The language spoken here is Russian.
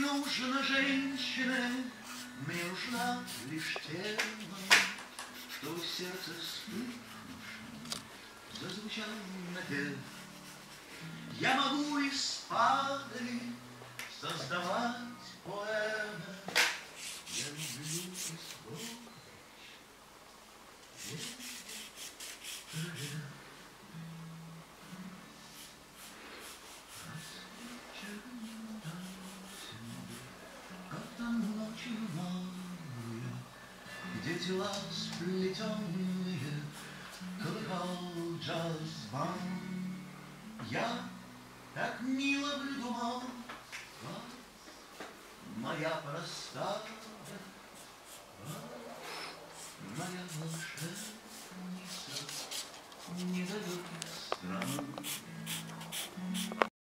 нужно женщине, мне нужна лишь тема, что в сердце вспыхнувшем зазвучал напев. Я могу из падали создавать поэмы, я люблю исход. Как ночевая, Где тела сплетенные, Колыхал джаз-бан. Я так мило придумала, Моя простая, Моя волшебница, Недалеких стран.